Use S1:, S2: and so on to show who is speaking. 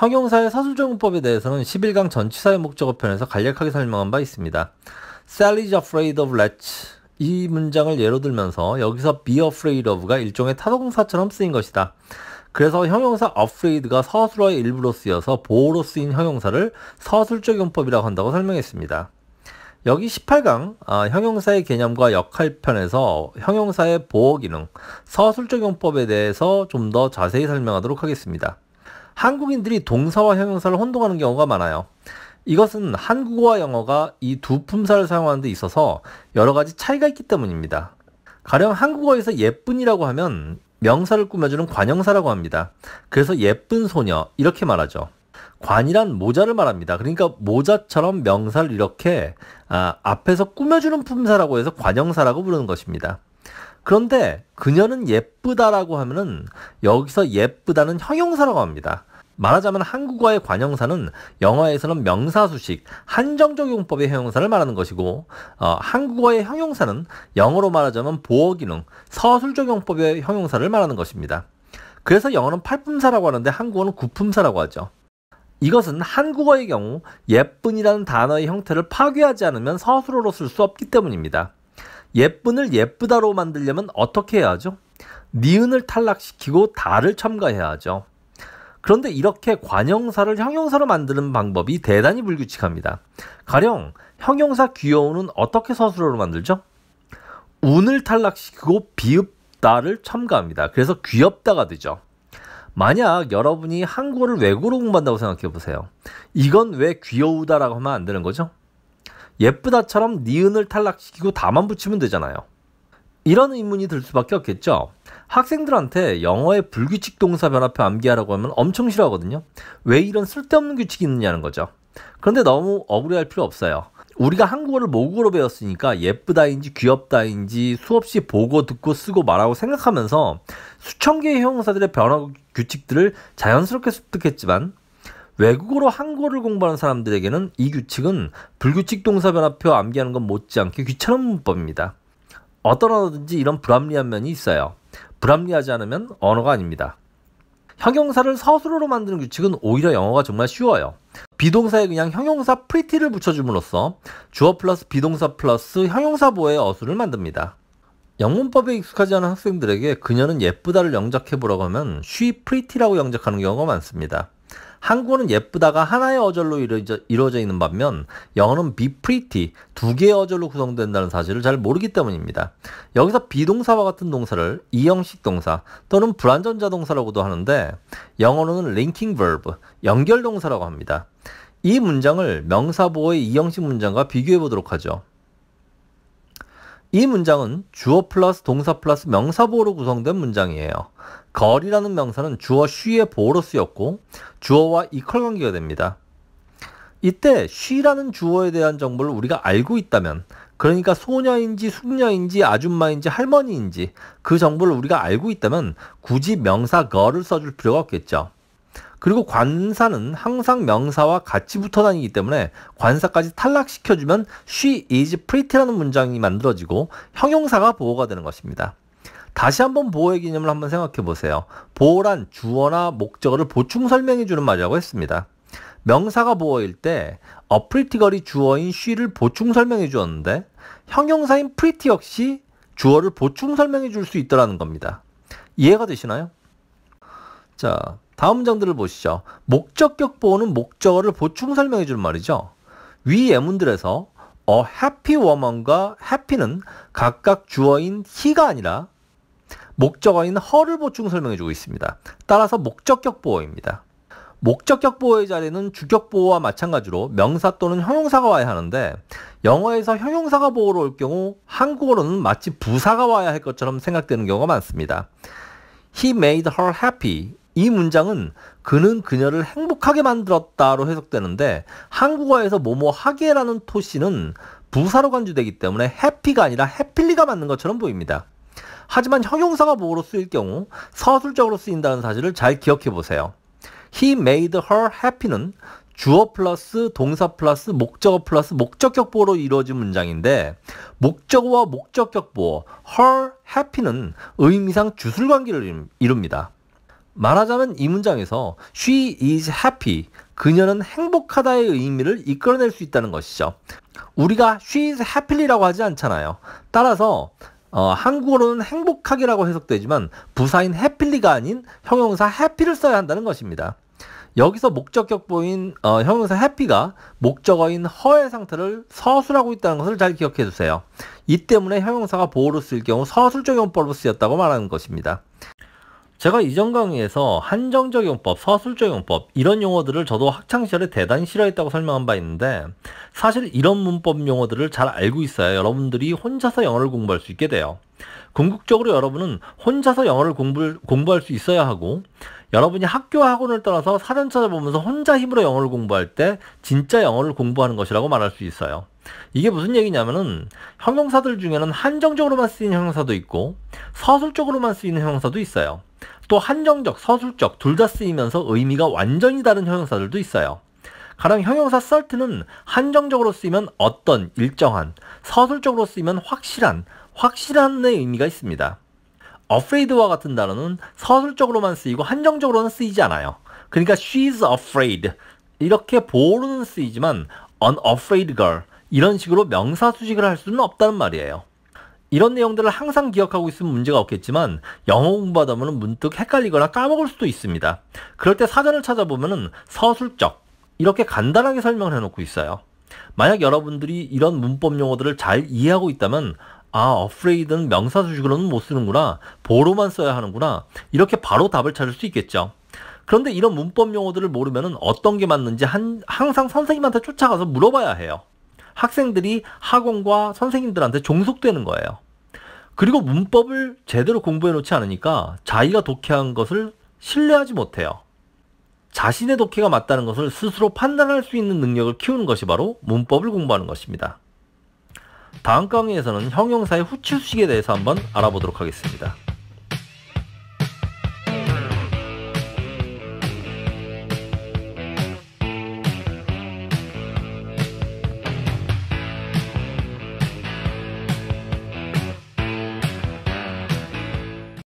S1: 형용사의 서술적용법에 대해서는 11강 전치사의 목적어 편에서 간략하게 설명한 바 있습니다. Sally's afraid of rats. 이 문장을 예로 들면서 여기서 be afraid of가 일종의 타동사처럼 쓰인 것이다. 그래서 형용사 afraid가 서술어의 일부로 쓰여서 보호로 쓰인 형용사를 서술적 용법이라고 한다고 설명했습니다. 여기 18강 아, 형용사의 개념과 역할편에서 형용사의 보호 기능, 서술적 용법에 대해서 좀 더 자세히 설명하도록 하겠습니다. 한국인들이 동사와 형용사를 혼동하는 경우가 많아요. 이것은 한국어와 영어가 이 두 품사를 사용하는 데 있어서 여러 가지 차이가 있기 때문입니다. 가령 한국어에서 예쁜이라고 하면 명사를 꾸며주는 관형사라고 합니다. 그래서 예쁜 소녀 이렇게 말하죠. 관이란 모자를 말합니다. 그러니까 모자처럼 명사를 이렇게 아, 앞에서 꾸며주는 품사라고 해서 관형사라고 부르는 것입니다. 그런데 그녀는 예쁘다라고 하면은 여기서 예쁘다는 형용사라고 합니다. 말하자면 한국어의 관형사는 영어에서는 명사수식, 한정적 용법의 형용사를 말하는 것이고 어, 한국어의 형용사는 영어로 말하자면 보어기능, 서술적 용법의 형용사를 말하는 것입니다. 그래서 영어는 팔품사라고 하는데 한국어는 구품사라고 하죠. 이것은 한국어의 경우 예쁜이라는 단어의 형태를 파괴하지 않으면 서술어로 쓸 수 없기 때문입니다. 예쁜을 예쁘다로 만들려면 어떻게 해야 하죠? 니은을 탈락시키고 다를 첨가해야 하죠. 그런데 이렇게 관형사를 형용사로 만드는 방법이 대단히 불규칙합니다. 가령 형용사 귀여우는 어떻게 서술어로 만들죠? 운을 탈락시키고 비읍다를 첨가합니다. 그래서 귀엽다가 되죠. 만약 여러분이 한국어를 외국어로 공부한다고 생각해 보세요. 이건 왜 귀여우다라고 하면 안 되는 거죠? 예쁘다처럼 니은을 탈락시키고 다만 붙이면 되잖아요. 이런 의문이 들 수밖에 없겠죠. 학생들한테 영어의 불규칙 동사 변화표 암기하라고 하면 엄청 싫어하거든요. 왜 이런 쓸데없는 규칙이 있느냐는 거죠. 그런데 너무 억울해할 필요 없어요. 우리가 한국어를 모국어로 배웠으니까 예쁘다인지 귀엽다인지 수없이 보고 듣고 쓰고 말하고 생각하면서 수천 개의 형용사들의 변화 규칙들을 자연스럽게 습득했지만 외국어로 한국어를 공부하는 사람들에게는 이 규칙은 불규칙 동사 변화표 암기하는 것 못지않게 귀찮은 문법입니다. 어떤 언어든지 이런 불합리한 면이 있어요. 불합리하지 않으면 언어가 아닙니다. 형용사를 서술어로 만드는 규칙은 오히려 영어가 정말 쉬워요. be동사에 그냥 형용사 pretty를 붙여줌으로써 주어 플러스 be동사 플러스 형용사 보어의 어순을 만듭니다. 영문법에 익숙하지 않은 학생들에게 그녀는 예쁘다를 영작해보라고 하면 she pretty라고 영작하는 경우가 많습니다. 한국어는 예쁘다가 하나의 어절로 이루어져, 있는 반면 영어는 be pretty 두 개의 어절로 구성된다는 사실을 잘 모르기 때문입니다. 여기서 비동사와 같은 동사를 이형식 동사 또는 불완전자 동사라고도 하는데 영어로는 linking verb 연결 동사라고 합니다. 이 문장을 명사보호의 이형식 문장과 비교해 보도록 하죠. 이 문장은 주어 플러스 동사 플러스 명사보호로 구성된 문장이에요. 거리라는 명사는 주어 쉬의 보호로 쓰였고 주어와 이퀄 관계가 됩니다. 이때 쉬라는 주어에 대한 정보를 우리가 알고 있다면 그러니까 소녀인지 숙녀인지 아줌마인지 할머니인지 그 정보를 우리가 알고 있다면 굳이 명사 거를 써줄 필요가 없겠죠. 그리고 관사는 항상 명사와 같이 붙어 다니기 때문에 관사까지 탈락시켜주면 she is pretty라는 문장이 만들어지고 형용사가 보호가 되는 것입니다. 다시 한번 보호의 개념을 한번 생각해 보세요. 보호란 주어나 목적어를 보충 설명해 주는 말이라고 했습니다. 명사가 보호일 때 a pretty girl이 주어인 she를 보충 설명해 주었는데 형용사인 pretty 역시 주어를 보충 설명해 줄 수 있더라는 겁니다. 이해가 되시나요? 자, 다음 문장들을 보시죠. 목적격 보호는 목적어를 보충 설명해 주는 말이죠. 위 예문들에서 a happy woman과 happy는 각각 주어인 he가 아니라 목적어인 her를 보충 설명해 주고 있습니다. 따라서 목적격 보호입니다. 목적격 보호의 자리는 주격 보호와 마찬가지로 명사 또는 형용사가 와야 하는데 영어에서 형용사가 보호로 올 경우 한국어로는 마치 부사가 와야 할 것처럼 생각되는 경우가 많습니다. He made her happy. 이 문장은 그는 그녀를 행복하게 만들었다로 해석되는데 한국어에서 뭐뭐 하게라는 토시는 부사로 간주되기 때문에 happy가 아니라 happy가 맞는 것처럼 보입니다. 하지만 형용사가 보호로 쓰일 경우 서술적으로 쓰인다는 사실을 잘 기억해 보세요. He made her happy는 주어 플러스 동사 플러스 목적어 플러스 목적격 보호로 이루어진 문장인데 목적어와 목적격 보호 her happy는 의미상 주술 관계를 이룹니다. 말하자면 이 문장에서 she is happy 그녀는 행복하다의 의미를 이끌어낼 수 있다는 것이죠. 우리가 she is happy라고 하지 않잖아요. 따라서 어, 한국어로는 행복하게라고 해석되지만 부사인 happy가 아닌 형용사 happy를 써야 한다는 것입니다. 여기서 목적격보인 어, 형용사 happy가 목적어인 허의 상태를 서술하고 있다는 것을 잘 기억해 두세요. 이 때문에 형용사가 보호로 쓸 경우 서술적 용법으로 쓰였다고 말하는 것입니다. 제가 이전 강의에서 한정적 용법, 서술적 용법 이런 용어들을 저도 학창시절에 대단히 싫어했다고 설명한 바 있는데 사실 이런 문법 용어들을 잘 알고 있어야 여러분들이 혼자서 영어를 공부할 수 있게 돼요. 궁극적으로 여러분은 혼자서 영어를 공부, 공부할 수 있어야 하고 여러분이 학교 학원을 떠나서 사전 찾아보면서 혼자 힘으로 영어를 공부할 때 진짜 영어를 공부하는 것이라고 말할 수 있어요. 이게 무슨 얘기냐면은 형용사들 중에는 한정적으로만 쓰이는 형용사도 있고 서술적으로만 쓰이는 형용사도 있어요. 또 한정적, 서술적 둘 다 쓰이면서 의미가 완전히 다른 형용사들도 있어요. 가령 형용사 certain은 한정적으로 쓰이면 어떤, 일정한, 서술적으로 쓰이면 확실한, 확실한의 의미가 있습니다. afraid와 같은 단어는 서술적으로만 쓰이고 한정적으로는 쓰이지 않아요. 그러니까 she's afraid 이렇게 보호로는 쓰이지만 an afraid girl 이런 식으로 명사 수식을 할 수는 없다는 말이에요. 이런 내용들을 항상 기억하고 있으면 문제가 없겠지만 영어 공부하다 보면 문득 헷갈리거나 까먹을 수도 있습니다. 그럴 때 사전을 찾아보면 서술적 이렇게 간단하게 설명을 해놓고 있어요. 만약 여러분들이 이런 문법 용어들을 잘 이해하고 있다면 아, afraid는 명사 수식으로는 못 쓰는구나. 보로만 써야 하는구나. 이렇게 바로 답을 찾을 수 있겠죠. 그런데 이런 문법 용어들을 모르면 어떤 게 맞는지 한, 항상 선생님한테 쫓아가서 물어봐야 해요. 학생들이 학원과 선생님들한테 종속되는 거예요. 그리고 문법을 제대로 공부해 놓지 않으니까 자기가 독해한 것을 신뢰하지 못해요. 자신의 독해가 맞다는 것을 스스로 판단할 수 있는 능력을 키우는 것이 바로 문법을 공부하는 것입니다. 다음 강의에서는 형용사의 후치수식에 대해서 한번 알아보도록 하겠습니다.